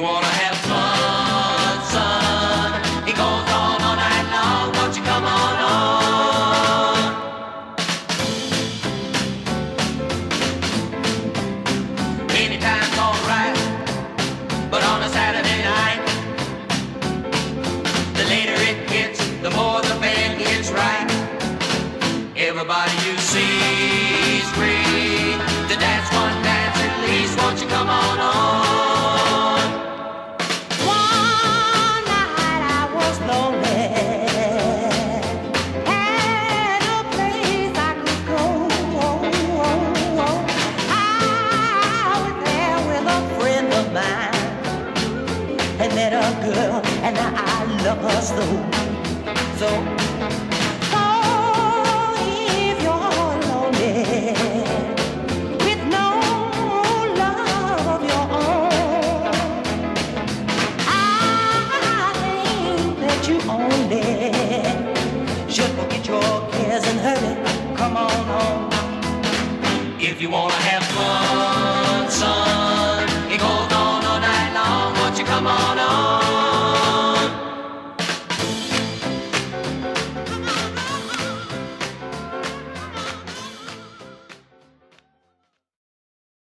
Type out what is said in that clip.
You wanna have fun, it goes on all night long. Won't you come on on? Anytime's alright, but on a Saturday night, the later it gets, the more the band gets right. Everybody you see's and met a girl, and now I love her so, so. So if you're lonely with no love of your own. I think that you only forget your cares and hurry. Come on home. If you wanna have fun,